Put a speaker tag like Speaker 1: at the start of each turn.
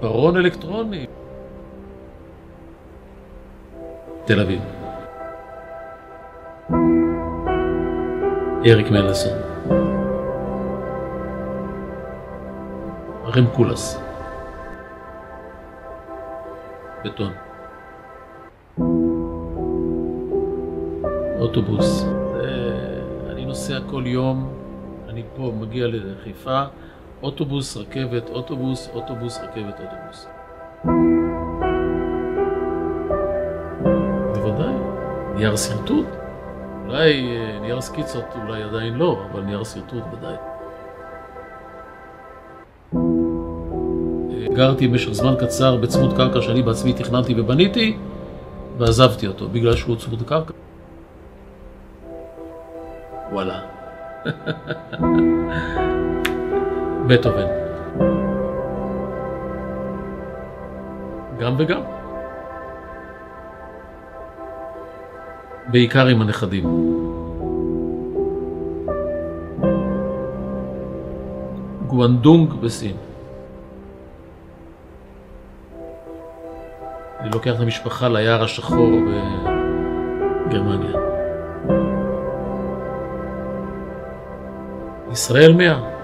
Speaker 1: עיפרון אלקטרוני. תל אביב. אריק מלסון. רם קולס. בטון. אוטובוס. אני נוסע כל יום, אני פה מגיע לחיפה, אוטובוס, רכבת, אוטובוס, אוטובוס, רכבת, אוטובוס. בוודאי, נייר שרטוט. אולי אה, נייר סקיצות אולי עדיין לא, אבל נייר שרטוט ודאי. גרתי במשך זמן קצר בצמוד קרקע שאני בעצמי תכננתי ובניתי, ועזבתי אותו בגלל שהוא צמוד קרקע. וואלה. בטהובן. גם וגם. בעיקר עם הנכדים. גואנדונג בסין. אני לוקח את המשפחה ליער השחור בגרמניה. ישראל 100